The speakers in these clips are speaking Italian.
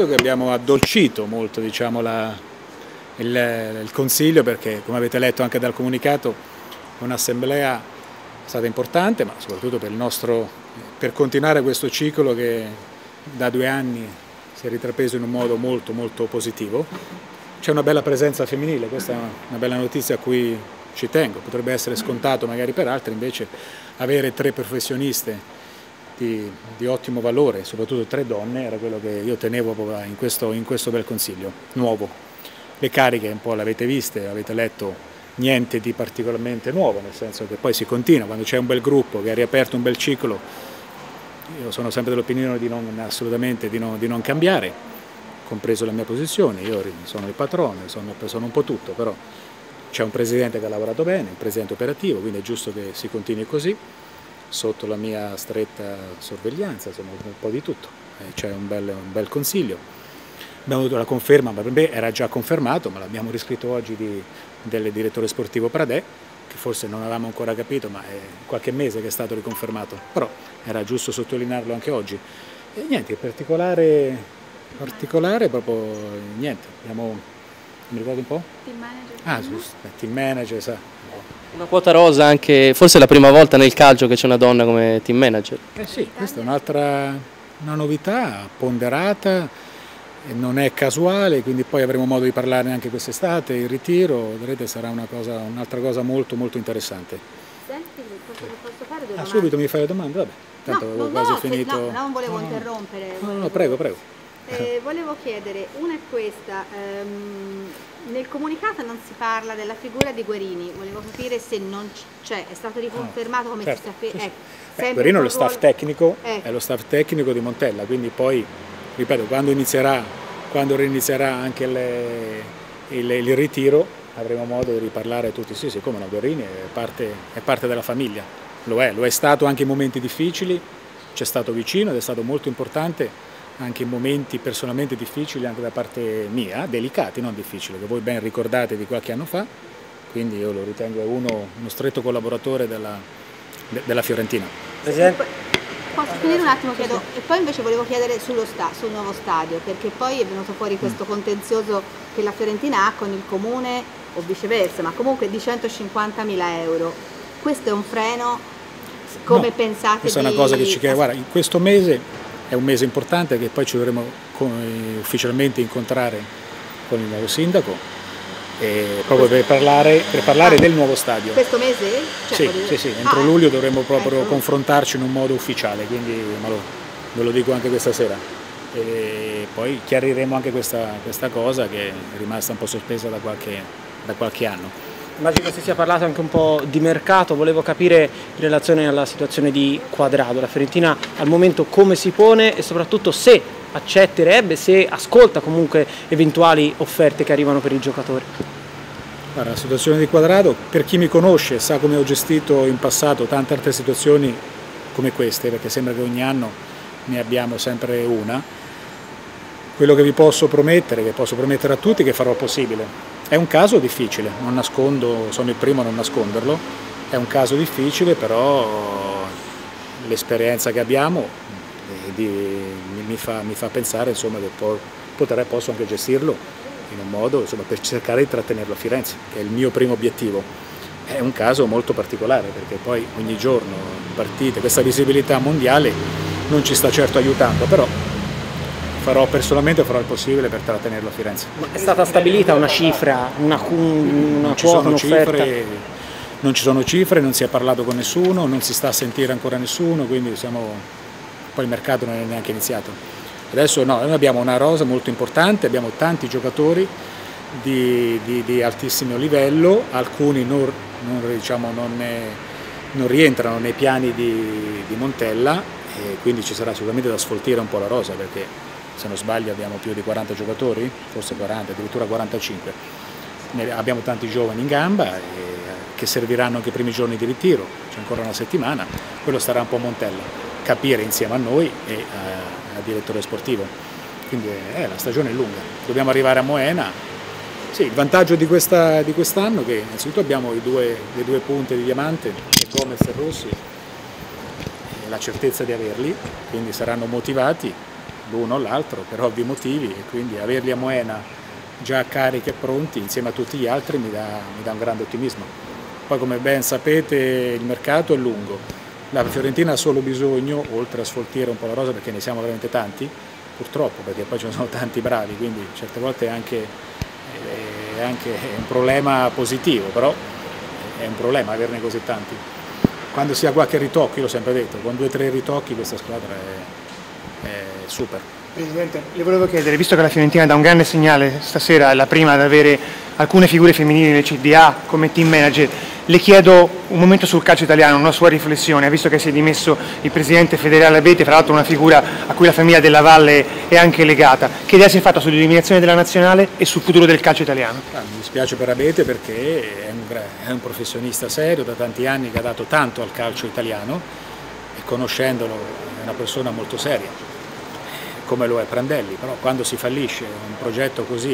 Che abbiamo addolcito molto diciamo, la, il, il, Consiglio perché come avete letto anche dal comunicato è un'assemblea stata importante ma soprattutto per, nostro, per continuare questo ciclo che da due anni si è ritrapreso in un modo molto molto positivo. C'è una bella presenza femminile, questa è una bella notizia a cui ci tengo, potrebbe essere scontato magari per altri, invece avere tre professioniste di, di, ottimo valore, soprattutto tre donne, era quello che io tenevo in questo, in questo bel consiglio nuovo. Le cariche un po' le avete viste, avete letto niente di particolarmente nuovo, nel senso che poi si continua, quando c'è un bel gruppo che ha riaperto un bel ciclo, io sono sempre dell'opinione di non, assolutamente di non, di non, cambiare, compreso la mia posizione, io sono il patrone, sono, sono un po' tutto, però c'è un presidente che ha lavorato bene, un presidente operativo, quindi è giusto che si continui così sotto la mia stretta sorveglianza, insomma un po' di tutto, c'è un bel, un bel, consiglio. Abbiamo avuto la conferma, ma per era già confermato, ma l'abbiamo riscritto oggi di, del direttore sportivo Pradè, che forse non avevamo ancora capito, ma è qualche mese che è stato riconfermato, però era giusto sottolinearlo anche oggi. E niente, particolare, particolare proprio niente, abbiamo, mi ricordo un po'? Team manager. Ah, giusto, team manager, sa, una quota rosa anche, forse è la prima volta nel calcio che c'è una donna come team manager. Eh sì, questa è un'altra una novità ponderata, non è casuale, quindi poi avremo modo di parlarne anche quest'estate, il ritiro, vedrete sarà un'altra un cosa molto molto interessante. Senti, posso, posso fare due ah, subito mi fai le domande? Vabbè, tanto no, avevo no, quasi no, finito. No, non volevo no, interrompere. No, no, prego, prego. Eh, volevo chiedere, una è questa, ehm, nel comunicato non si parla della figura di Guerini, volevo capire se non c'è, è stato riconfermato come certo, ci sta... Sì, sì. Eh, Guerino è lo staff tecnico, eh. è lo staff tecnico di Montella, quindi poi, ripeto, quando inizierà, quando rinizierà anche le, il, il, ritiro avremo modo di riparlare tutti, sì, sì, come no, Guerrini è parte, è parte della famiglia, lo è, lo è stato anche in momenti difficili, ci è stato vicino ed è stato molto importante anche in momenti personalmente difficili anche da parte mia, delicati, non difficili, che voi ben ricordate di qualche anno fa, quindi io lo ritengo uno, uno stretto collaboratore della, de, della Fiorentina. Presidente. Posso finire un attimo? Chiedo, e poi invece volevo chiedere sullo sta, sul nuovo stadio, perché poi è venuto fuori questo mm. contenzioso che la Fiorentina ha con il comune o viceversa, ma comunque di 150 mila euro. Questo è un freno? Come no, pensate? Questa di... è una cosa che ci chiede, guarda, in questo mese è un mese importante che poi ci dovremo ufficialmente incontrare con il nuovo sindaco proprio per parlare, per parlare ah, del nuovo stadio. Questo mese? Cioè, sì, sì, sì, entro ah, luglio dovremo proprio ecco. confrontarci in un modo ufficiale, quindi lo, ve lo dico anche questa sera. E poi chiariremo anche questa, questa cosa che è rimasta un po' sospesa da qualche, da qualche anno. Immagino si sia parlato anche un po' di mercato, volevo capire in relazione alla situazione di Quadrado, la Fiorentina al momento come si pone e soprattutto se accetterebbe, se ascolta comunque eventuali offerte che arrivano per il giocatore. Guarda, la situazione di Quadrado, per chi mi conosce sa come ho gestito in passato tante altre situazioni come queste, perché sembra che ogni anno ne abbiamo sempre una. Quello che vi posso promettere, che posso promettere a tutti, è che farò il possibile è un caso difficile, non nascondo, sono il primo a non nasconderlo, è un caso difficile però l'esperienza che abbiamo eh, mi, fa, mi, fa, pensare insomma, che po, potrei, posso anche gestirlo in un modo insomma, per cercare di trattenerlo a Firenze, che è il mio primo obiettivo. È un caso molto particolare perché poi ogni giorno partite, questa visibilità mondiale non ci sta certo aiutando, però farò personalmente farò il possibile per trattenerlo a Firenze. Ma è stata stabilita una cifra, una, una quota, un'offerta? Non ci sono cifre, non si è parlato con nessuno, non si sta a sentire ancora nessuno, quindi siamo... poi il mercato non è neanche iniziato. Adesso no, noi abbiamo una rosa molto importante, abbiamo tanti giocatori di, di, di altissimo livello, alcuni non, non, diciamo, non, non rientrano nei piani di, di Montella e quindi ci sarà sicuramente da sfoltire un po' la rosa perché se non sbaglio abbiamo più di 40 giocatori, forse 40, addirittura 45. abbiamo tanti giovani in gamba e, che serviranno anche i primi giorni di ritiro, c'è ancora una settimana, quello starà un po' Montella, capire insieme a noi e al direttore sportivo. Quindi eh, la stagione è lunga, dobbiamo arrivare a Moena. Sì, il vantaggio di, questa, di quest'anno è che innanzitutto abbiamo due, le due punte di diamante, Gomez e Rossi, la certezza di averli, quindi saranno motivati l'uno o l'altro per ovvi motivi e quindi averli a Moena già carichi e pronti insieme a tutti gli altri mi dà, mi dà un grande ottimismo. Poi come ben sapete il mercato è lungo, la Fiorentina ha solo bisogno, oltre a sfoltire un po' la rosa perché ne siamo veramente tanti, purtroppo perché poi ci sono tanti bravi, quindi certe volte è anche, è anche un problema positivo, però è un problema averne così tanti. Quando si ha qualche ritocco, io l'ho sempre detto, con due o tre ritocchi questa squadra è, è super. Presidente, le volevo chiedere, visto che la Fiorentina dà un grande segnale stasera, è la prima ad avere alcune figure femminili nel CDA come team manager, le chiedo un momento sul calcio italiano, una sua riflessione, visto che si è dimesso il presidente federale Abete, fra l'altro una figura a cui la famiglia della Valle è anche legata. Che idea si è fatta sull'eliminazione della nazionale e sul futuro del calcio italiano? Ah, mi dispiace per Abete perché è un, è un professionista serio, da tanti anni che ha dato tanto al calcio italiano e conoscendolo è una persona molto seria, come lo è Prandelli, però quando si fallisce un progetto così,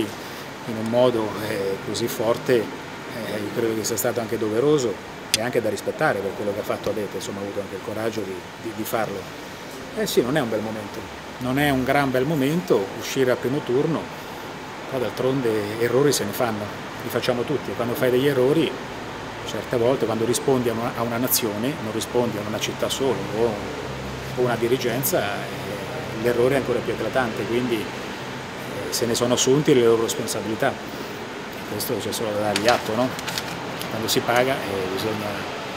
in un modo eh, così forte, eh, io credo che sia stato anche doveroso e anche da rispettare per quello che ha fatto Adete, insomma ha avuto anche il coraggio di, di, di farlo. Eh sì, non è un bel momento, non è un gran bel momento uscire al primo turno, ma d'altronde errori se ne fanno, li facciamo tutti, quando fai degli errori certe volte quando rispondi a una, a una nazione, non rispondi a una città solo o, o una dirigenza, eh, l'errore è ancora più eclatante, quindi eh, se ne sono assunti le loro responsabilità questo c'è solo da dargli atto, no? quando si paga eh, bisogna,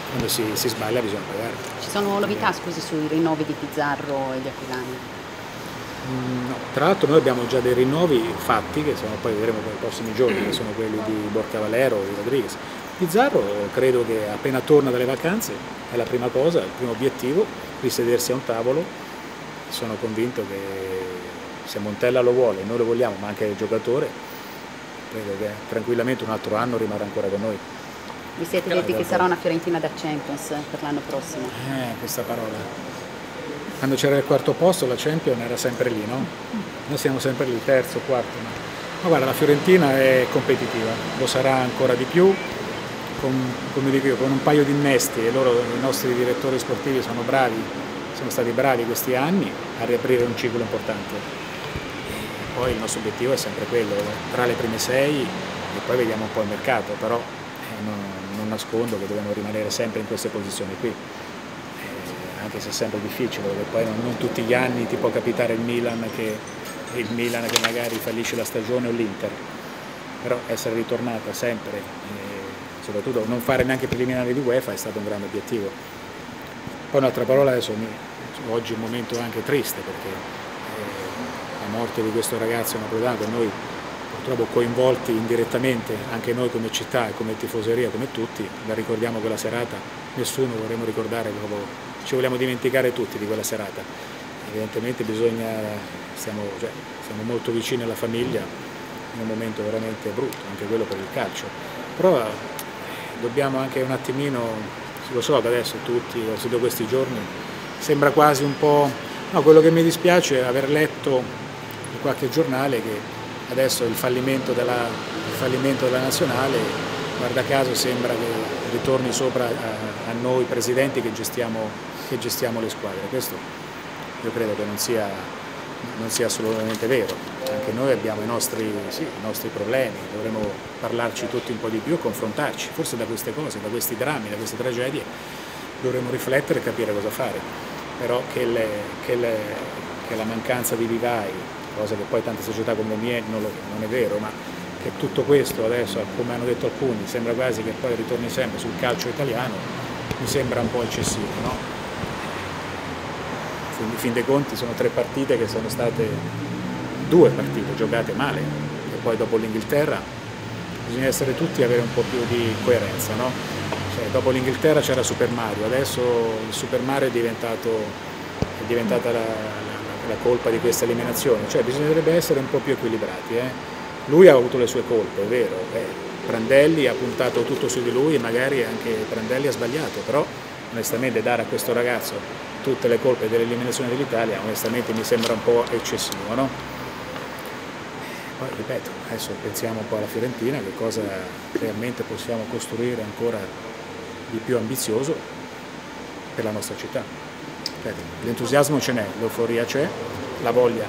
quando si, si, sbaglia bisogna pagare. Ci sono novità scusi sui rinnovi di Pizzarro e di Aquilani? Mm, no, tra l'altro noi abbiamo già dei rinnovi fatti che sono, poi vedremo nei prossimi giorni, che sono quelli di Borca Valero e di Rodriguez. Pizzarro credo che appena torna dalle vacanze è la prima cosa, il primo obiettivo, risedersi a un tavolo. Sono convinto che se Montella lo vuole, noi lo vogliamo, ma anche il giocatore, credo che tranquillamente un altro anno rimarrà ancora con noi. Vi siete detti che sarà una Fiorentina da Champions per l'anno prossimo? Eh, questa parola. Quando c'era il quarto posto la Champions era sempre lì, no? Noi siamo sempre lì, terzo, quarto. No? Ma guarda, la Fiorentina è competitiva, lo sarà ancora di più, con, come dico io, con un paio di innesti e loro, i nostri direttori sportivi sono bravi, sono stati bravi questi anni a riaprire un ciclo importante. Poi il nostro obiettivo è sempre quello, tra le prime sei e poi vediamo un po' il mercato, però eh, non, non, nascondo che dobbiamo rimanere sempre in queste posizioni qui, eh, anche se è sempre difficile, perché poi non, non, tutti gli anni ti può capitare il Milan che, il Milan che magari fallisce la stagione o l'Inter, però essere ritornata sempre, eh, soprattutto non fare neanche preliminari di UEFA è stato un grande obiettivo. Poi un'altra parola adesso, oggi è un momento anche triste perché la morte di questo ragazzo è una problema che noi purtroppo coinvolti indirettamente, anche noi come città e come tifoseria, come tutti, la ricordiamo quella serata, nessuno vorremmo ricordare, proprio, ci vogliamo dimenticare tutti di quella serata. Evidentemente bisogna, stiamo, cioè, siamo molto vicini alla famiglia in un momento veramente brutto, anche quello per il calcio. Però eh, dobbiamo anche un attimino, lo so che adesso tutti, sentito questi giorni, sembra quasi un po'... No, quello che mi dispiace è aver letto di qualche giornale che adesso il fallimento della, il fallimento della nazionale, guarda caso sembra che ritorni sopra a, a noi presidenti che gestiamo, che gestiamo, le squadre. Questo io credo che non sia, non sia assolutamente vero. Anche noi abbiamo i nostri, sì, i nostri problemi, dovremmo parlarci tutti un po' di più e confrontarci, forse da queste cose, da questi drammi, da queste tragedie, dovremmo riflettere e capire cosa fare. Però che, le, che, le, che la mancanza di vivai, cosa che poi tante società come mie non, lo, non è vero, ma che tutto questo adesso, come hanno detto alcuni, sembra quasi che poi ritorni sempre sul calcio italiano, mi sembra un po' eccessivo. No? In fin dei conti sono tre partite che sono state due partite giocate male e poi dopo l'Inghilterra bisogna essere tutti e avere un po' più di coerenza. No? Cioè, dopo l'Inghilterra c'era Super Mario, adesso il Super Mario è, diventato, è diventata la, la colpa di questa eliminazione, cioè bisognerebbe essere un po' più equilibrati. Eh? Lui ha avuto le sue colpe, è vero, eh, Prandelli ha puntato tutto su di lui e magari anche Prandelli ha sbagliato, però onestamente dare a questo ragazzo tutte le colpe dell'eliminazione dell'Italia onestamente mi sembra un po' eccessivo. No? Poi ripeto, adesso pensiamo un po' alla Fiorentina, che cosa realmente possiamo costruire ancora di più ambizioso per la nostra città l'entusiasmo ce n'è, l'euforia c'è, la voglia,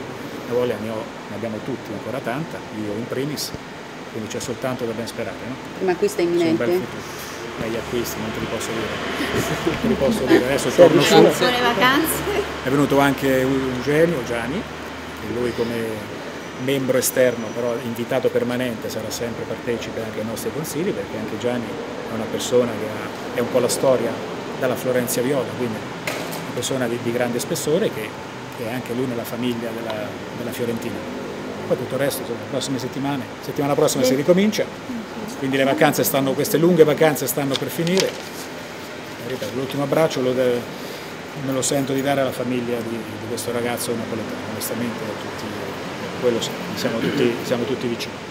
la voglia ne, ho, ne abbiamo tutti ancora tanta, io in primis, quindi c'è soltanto da ben sperare. No? Prima acquisto è imminente? Gli acquisti non te li posso dire, non te li posso dire, adesso torno su. Sono le vacanze? È venuto anche Eugenio Gianni, lui come membro esterno, però invitato permanente, sarà sempre partecipe anche ai nostri consigli, perché anche Gianni è una persona che ha, è un po' la storia dalla Florenzia Viola, quindi una persona di, di grande spessore che, che, è anche lui nella famiglia della, della Fiorentina. Poi tutto il resto, insomma, le prossime settimane, settimana prossima si ricomincia, quindi le vacanze stanno, queste lunghe vacanze stanno per finire. L'ultimo abbraccio lo de, me lo sento di dare alla famiglia di, di questo ragazzo napoletano, onestamente tutti, quello siamo tutti, siamo tutti vicini.